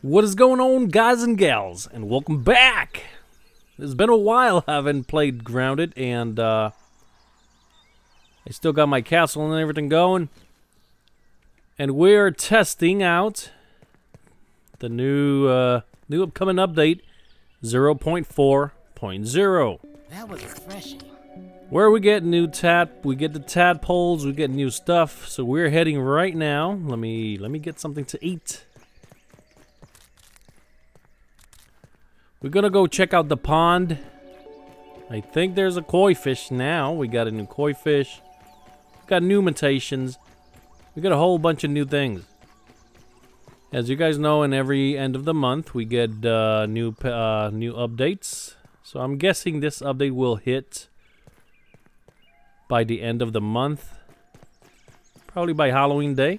What is going on, guys and gals, and welcome back. It's been a while I haven't played Grounded, and uh, I still got my castle and everything going. And we're testing out the new uh, new upcoming update 0.4.0. That was refreshing. Where we get new tad, we get the tadpoles, we get new stuff. So we're heading right now. Let me let me get something to eat. We're gonna go check out the pond. I think there's a koi fish now. We got a new koi fish. Got new mutations. We got a whole bunch of new things. As you guys know, in every end of the month, we get uh, new uh, new updates. So I'm guessing this update will hit by the end of the month. Probably by Halloween Day.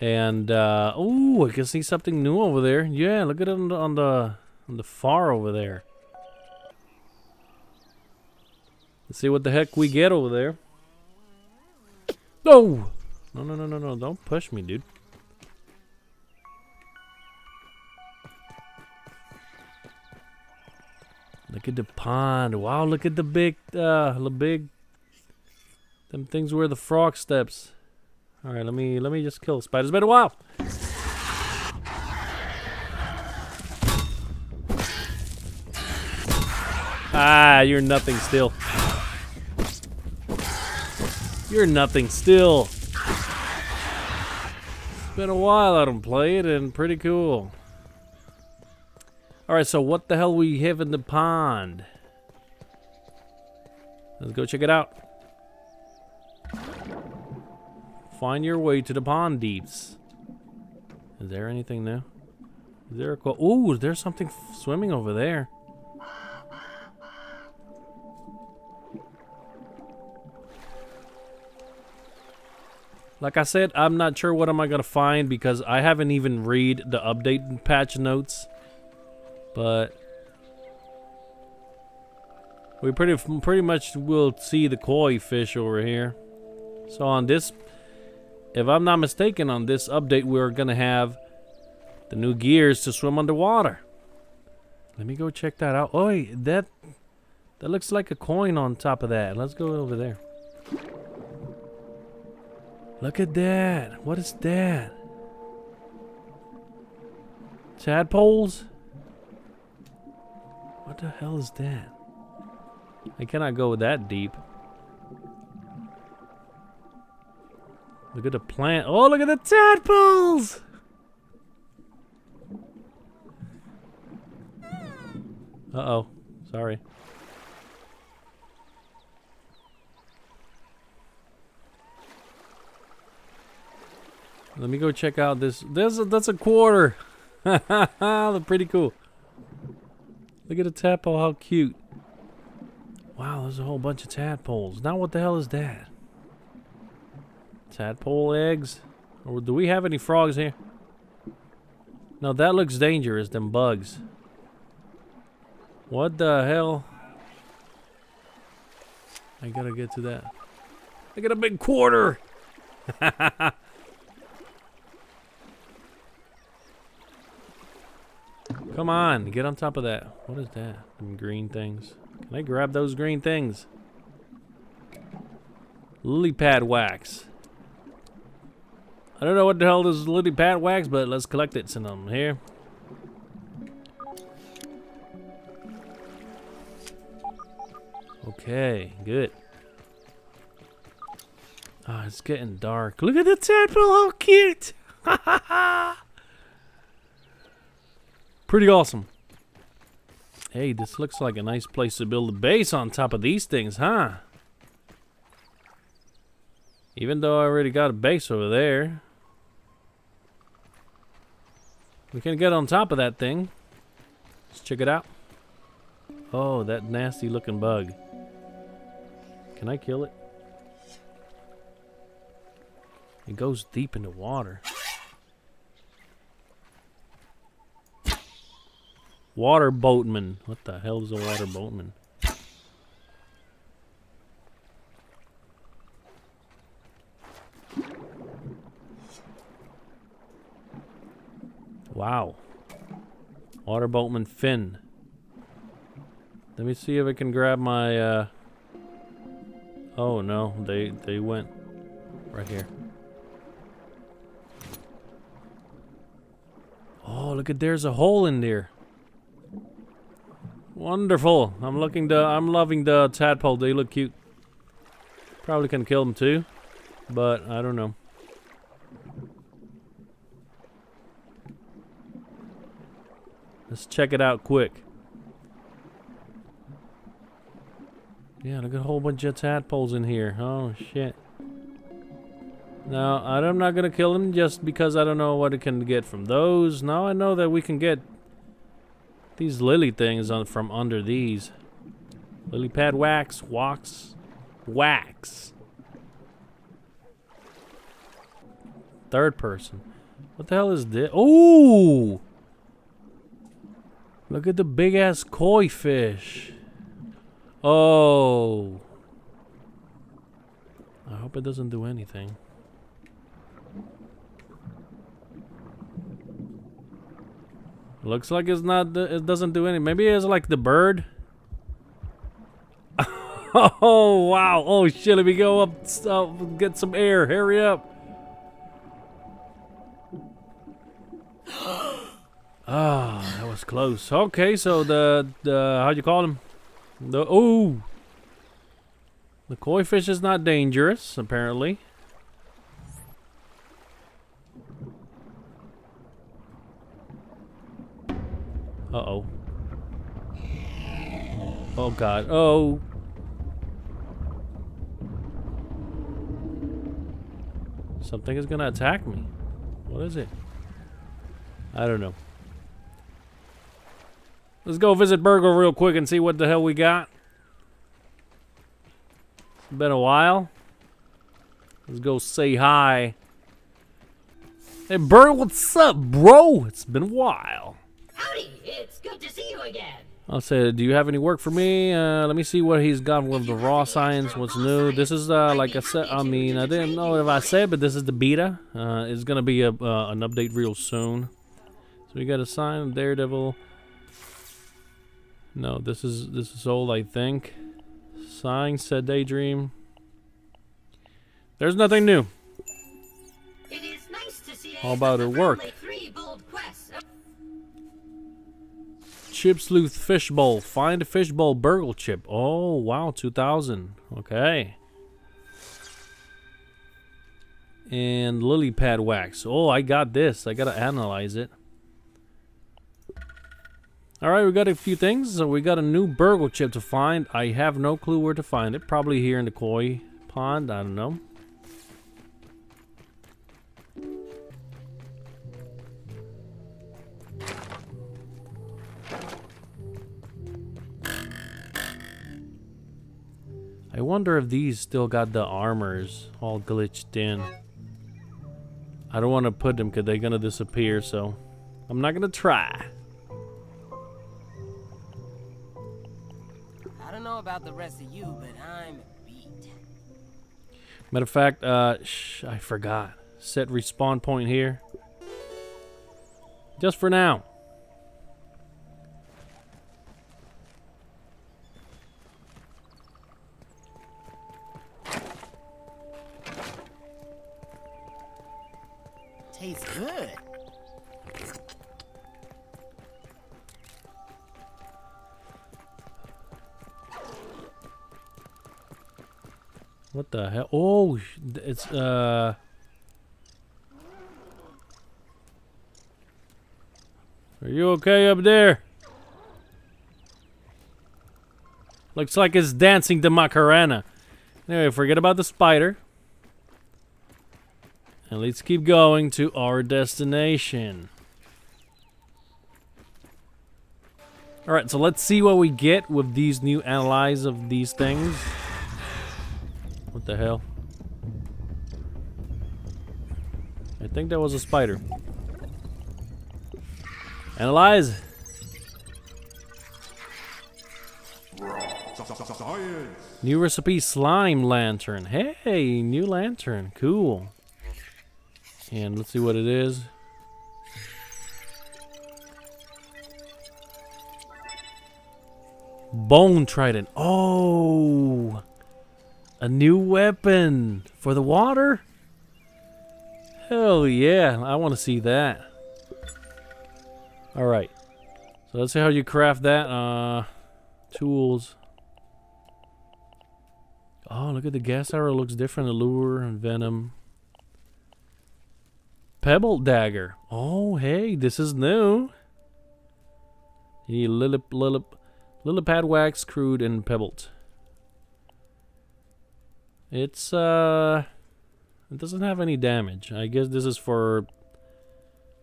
And uh, oh, I can see something new over there. Yeah, look at it on the on the, on the far over there. Let's see what the heck we get over there. No, no, no, no, no, no! Don't push me, dude. Look at the pond. Wow, look at the big, uh, the big, them things where the frog steps. All right, let me let me just kill the spider. It's been a while. Ah, you're nothing still. You're nothing still. It's been a while I don't play it and pretty cool. Alright, so what the hell we have in the pond? Let's go check it out. Find your way to the pond deeps. Is there anything new? Is there a quote? Ooh, there's something swimming over there. Like I said, I'm not sure what am I gonna find because I haven't even read the update patch notes. But we pretty pretty much will see the koi fish over here. So on this, if I'm not mistaken, on this update we're gonna have the new gears to swim underwater. Let me go check that out. Oh, that that looks like a coin on top of that. Let's go over there. Look at that. What is that? Tadpoles? What the hell is that? I cannot go that deep. Look at the plant. Oh, look at the tadpoles! Uh-oh. Sorry. Let me go check out this. This that's a quarter. They're pretty cool. Look at the tadpole, how cute. Wow, there's a whole bunch of tadpoles. Now what the hell is that? Tadpole eggs? Or do we have any frogs here? No, that looks dangerous, them bugs. What the hell? I gotta get to that. I got a big quarter! Come on, get on top of that. What is that? Them green things. Can I grab those green things? Lily pad wax. I don't know what the hell this lily pad wax, but let's collect it since I'm here. Okay, good. Ah, oh, it's getting dark. Look at the tadpole, how cute! Pretty awesome. Hey, this looks like a nice place to build a base on top of these things, huh? Even though I already got a base over there. We can get on top of that thing. Let's check it out. Oh, that nasty looking bug. Can I kill it? It goes deep into water. Water boatman. What the hell is a water boatman? Wow. Water boatman fin. Let me see if I can grab my, uh... Oh, no. They, they went right here. Oh, look at there's a hole in there. Wonderful. I'm looking the I'm loving the tadpole. They look cute. Probably can kill them too, but I don't know. Let's check it out quick. Yeah, look at a whole bunch of tadpoles in here. Oh shit. Now, I'm not gonna kill him just because I don't know what it can get from those. Now I know that we can get these lily things on from under these. Lily pad wax, wax, wax. Third person. What the hell is this? Oh! Look at the big ass koi fish. Oh. I hope it doesn't do anything. Looks like it's not. It doesn't do any. Maybe it's like the bird. oh wow! Oh shit! Let me go up. Uh, get some air. Hurry up. Ah, oh, that was close. Okay, so the the how'd you call him? The oh, the koi fish is not dangerous apparently. Uh-oh. Oh, God. Oh. Something is gonna attack me. What is it? I don't know. Let's go visit BURG.L real quick and see what the hell we got. It's been a while. Let's go say hi. Hey, BURG.L, what's up, bro? It's been a while. Howdy, it's good to see you again. I'll say, do you have any work for me? Uh, let me see what he's got with the raw science. What's new? This is uh, like I said. I mean, I didn't know if I said, but this is the beta. Uh, it's gonna be a uh, an update real soon. So we got a sign Daredevil. No, this is this is old, I think. Sign said Daydream. There's nothing new. It is nice to see How about her work? Chip Sleuth Fishbowl. Find a fishbowl BURG.L chip. Oh, wow, 2000. Okay. And lily pad wax. Oh, I got this. I gotta analyze it. Alright, we got a few things. So we got a new BURG.L chip to find. I have no clue where to find it. Probably here in the koi pond. I don't know. I wonder if these still got the armors all glitched in. I don't want to put them because they're going to disappear, so I'm not going to try. About the rest of you, but I'm beat. Matter of fact, uh, shh, I forgot. Set respawn point here. Just for now. Tastes good. What the hell? Oh, it's, uh... Are you okay up there? Looks like it's dancing the Macarena. Anyway, forget about the spider. And let's keep going to our destination. Alright, so let's see what we get with these new allies of these things. What the hell? I think that was a spider. Analyze. New recipe slime lantern. Hey, new lantern. Cool. And let's see what it is. Bone trident. Oh a new weapon for the water. Hell yeah, I want to see that. All right, so let's see how you craft that. Uh, tools. Oh, look at the gas arrow. Looks different. Allure and venom. Pebble dagger. Oh, hey, this is new. You need lily, lily, lily pad wax, crude, and pebblet. It's, uh... It doesn't have any damage. I guess this is for...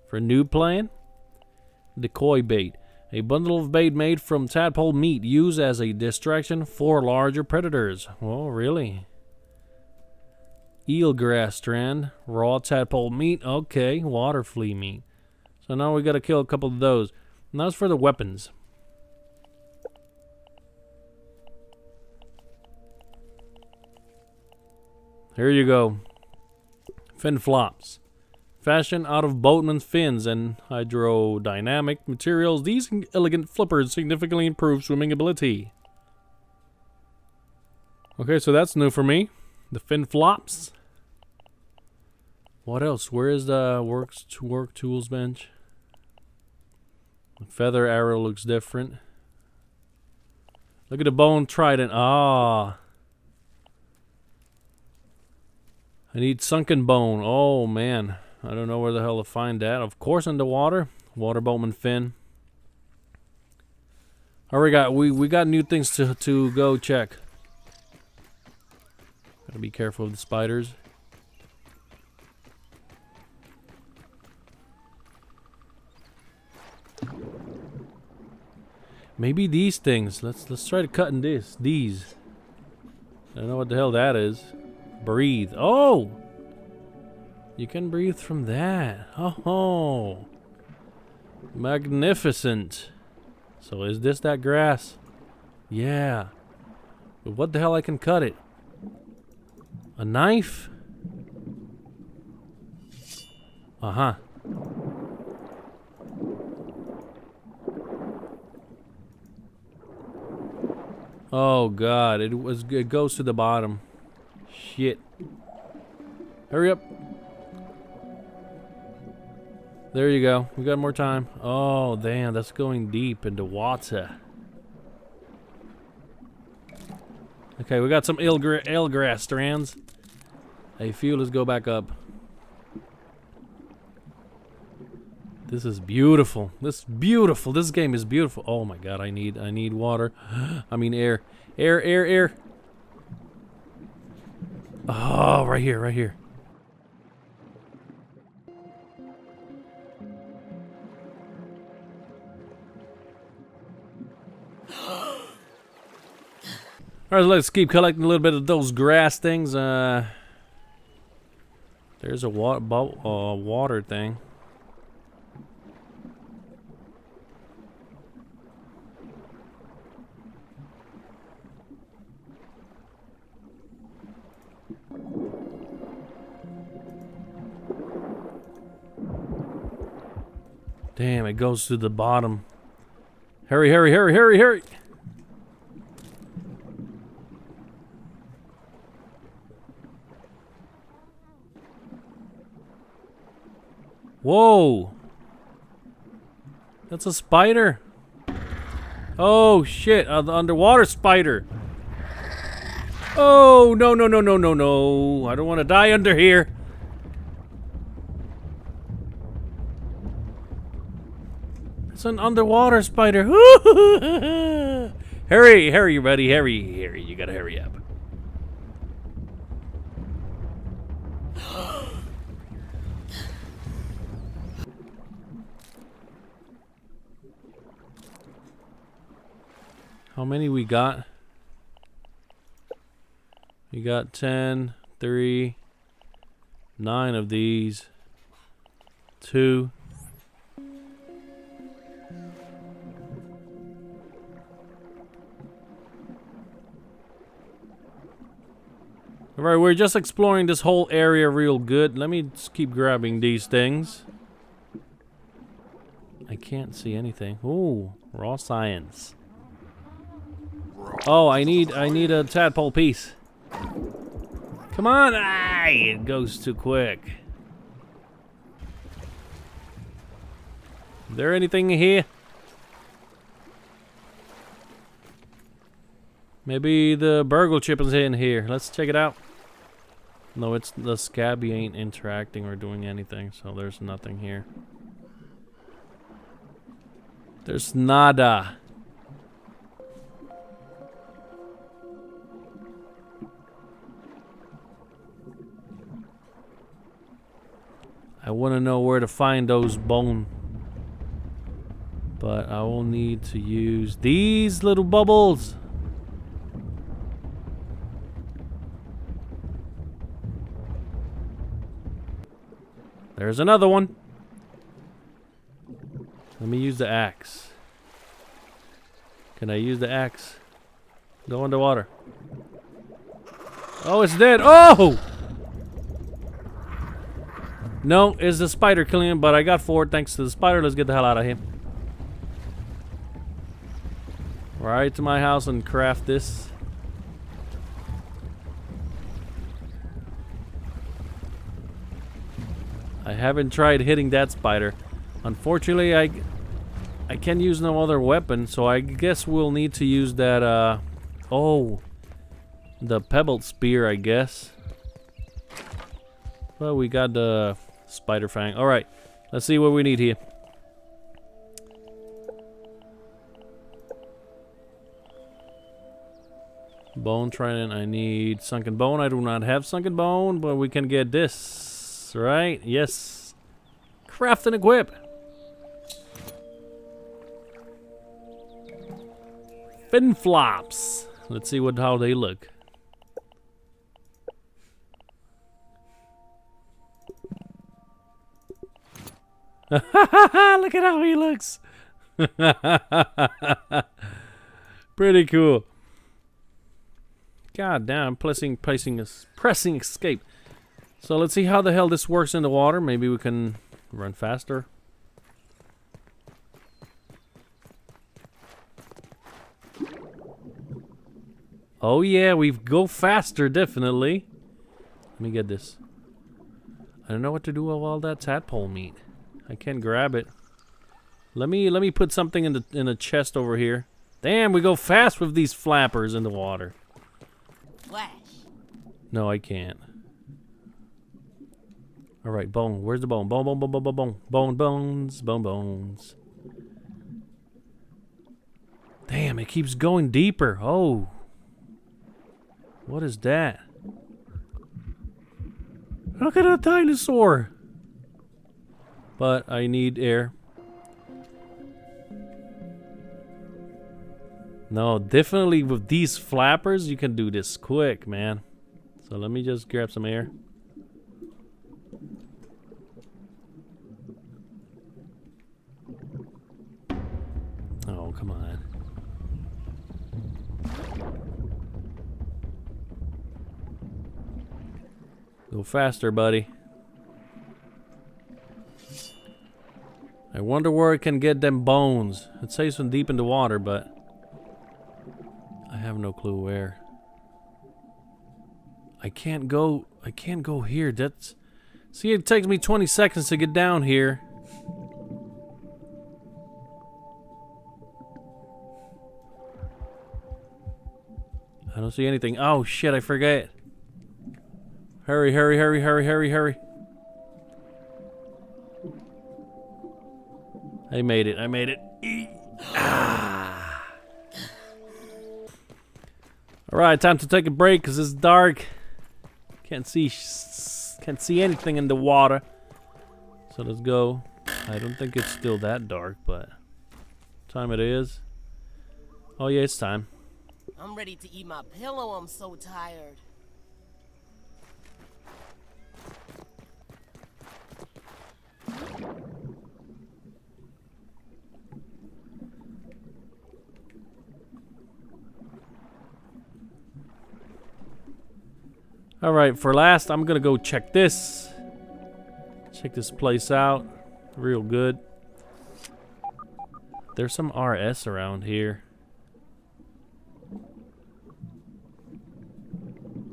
For new playing. Decoy bait. A bundle of bait made from tadpole meat used as a distraction for larger predators. Oh, really? Eelgrass strand. Raw tadpole meat. Okay, water flea meat. So now we gotta kill a couple of those. And that's for the weapons. Here you go. Fin flops. Fashioned out of boatman's fins and hydrodynamic materials, these elegant flippers significantly improve swimming ability. Okay, so that's new for me. The fin flops. What else? Where is the works to work tools bench? The feather arrow looks different. Look at the bone trident. Ah. I need sunken bone. Oh man. I don't know where the hell to find that. Of course underwater. Water boatman fin. All we got we we got new things to to go check. Gotta be careful of the spiders. Maybe these things. Let's let's try to cut in this. These. I don't know what the hell that is. Breathe. Oh! You can breathe from that. Oh, magnificent. So is this that grass? Yeah. But what the hell I can cut it? A knife? Uh-huh. Oh god, it was it goes to the bottom. Shit. Hurry up. There you go. We got more time. Oh, damn, that's going deep into water. Okay, we got some ale grass strands. Hey, fuel, let's go back up. This is beautiful. This is beautiful. This game is beautiful. Oh my god, I need I need water. I mean air. Air, air, air. Oh, right here, right here. Alright, let's keep collecting a little bit of those grass things. Uh, there's a water, uh, water thing. It goes to the bottom. Hurry, hurry, hurry, hurry, hurry! Whoa! That's a spider. Oh shit, uh, the underwater spider. Oh, no, no, no, no, no, no. I don't want to die under here. An underwater spider. hurry, hurry, buddy, hurry, hurry. You gotta hurry up. How many we got? We got 10, 3, 9 of these, 2. Alright, we're just exploring this whole area real good. Let me just keep grabbing these things. I can't see anything. Ooh, raw science. Oh, I need I need a tadpole piece. Come on! Ah, it goes too quick. Is there anything here? Maybe the BURG.L chip is in here. Let's check it out. No, it's the scabby ain't interacting or doing anything, so there's nothing here. There's nada. I want to know where to find those bone. But I will need to use these little bubbles. There's another one. Let me use the axe. Can I use the axe? Go underwater. Oh, it's dead. Oh! No, it's the spider killing him, but I got four thanks to the spider. Let's get the hell out of here. Right to my house and craft this. I haven't tried hitting that spider. Unfortunately, I I can use no other weapon, so I guess we'll need to use that, uh... Oh. The pebblet spear, I guess. Well, we got the spider fang. Alright, let's see what we need here. Bone trident, I need sunken bone. I do not have sunken bone, but we can get this, right? Yes. Craft and equip. Fin flops. Let's see what how they look. look at how he looks. Pretty cool. God damn, pressing, pressing, pressing escape. So let's see how the hell this works in the water. Maybe we can run faster. Oh yeah, we go faster, definitely. Let me get this. I don't know what to do with all that tadpole meat. I can't grab it. Let me let me put something in the in the chest over here. Damn, we go fast with these flappers in the water. Flash. No, I can't. All right, bone. Where's the bone? Bone, bone, bone, bone, bone, bone, bone, bones, bone, bones. Damn, it keeps going deeper. Oh. What is that? Look at a dinosaur. But I need air. No, definitely with these flappers, you can do this quick, man. So let me just grab some air. Oh, come on. Go faster, buddy. I wonder where I can get them bones. It says from deep in the water, but I have no clue where. I can't go. I can't go here. That's. See, it takes me 20 seconds to get down here. I don't see anything. Oh shit! I forget. Hurry! Hurry! Hurry! Hurry! Hurry! Hurry! I made it. I made it. Ah. All right, time to take a break because it's dark. Can't see, can't see anything in the water. So let's go. I don't think it's still that dark, but time it is. Oh yeah, it's time. I'm ready to eat my pillow. I'm so tired. Alright, for last, I'm gonna go check this. Check this place out. Real good. There's some RS around here.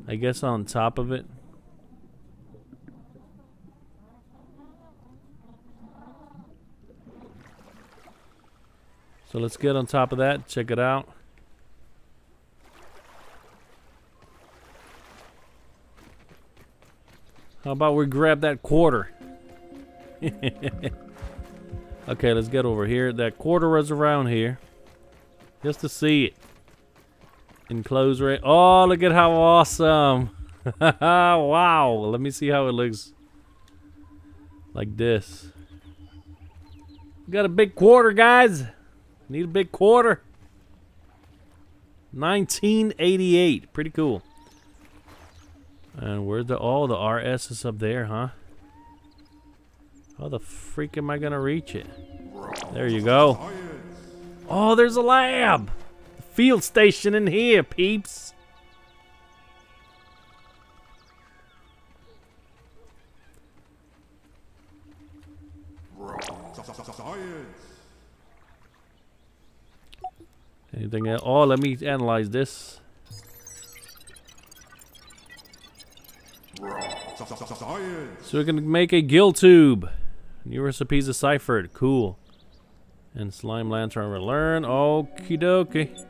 I guess on top of it. So let's get on top of that, check it out. How about we grab that quarter? okay, let's get over here. That quarter is around here. Just to see it. Enclose rate. Oh, look at how awesome. wow. Let me see how it looks. Like this. Got a big quarter, guys. Need a big quarter. 1988. Pretty cool. And where's the... Oh, the RS is up there, huh? How the freak am I going to reach it? There you go. Oh, there's a lab. Field station in here, peeps. Anything else? Oh, let me analyze this. So we can make a gill tube. New recipes deciphered. Cool. And slime lantern will learn. Okie dokie.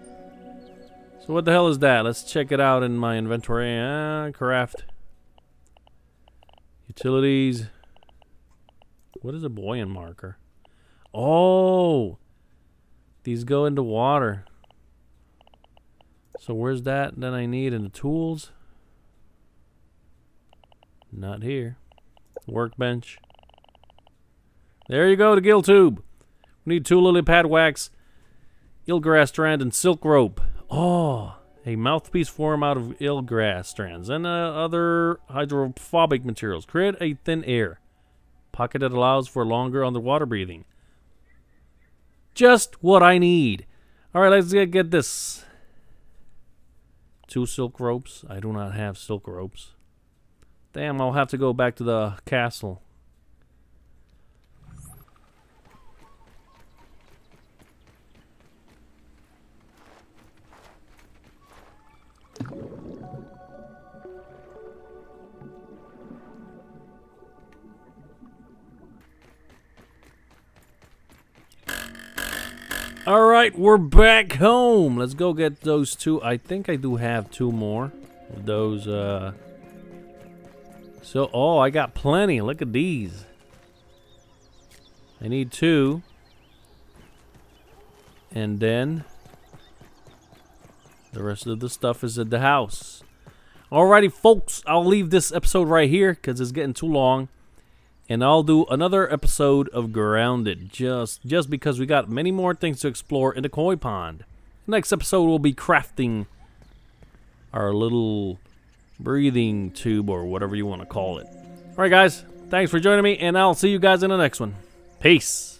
So what the hell is that? Let's check it out in my inventory. Uh, craft. Utilities. What is a buoyant marker? Oh! These go into water. So where's that that I need in the tools? Not here. Workbench. There you go, the gill tube. We need two lily pad wax, eelgrass strand, and silk rope. Oh, a mouthpiece form out of eelgrass strands and uh, other hydrophobic materials. Create a thin air pocket that allows for longer underwater breathing. Just what I need. All right, let's get, get this. Two silk ropes. I do not have silk ropes. Damn, I'll have to go back to the castle. All right, we're back home. Let's go get those two. I think I do have two more of those. Uh, so, oh, I got plenty. Look at these. I need two. And then the rest of the stuff is at the house. Alrighty, folks, I'll leave this episode right here because it's getting too long and I'll do another episode of Grounded just just because we got many more things to explore in the koi pond. Next episode we'll be crafting our little breathing tube or whatever you want to call it. Alright guys, thanks for joining me and I'll see you guys in the next one. Peace.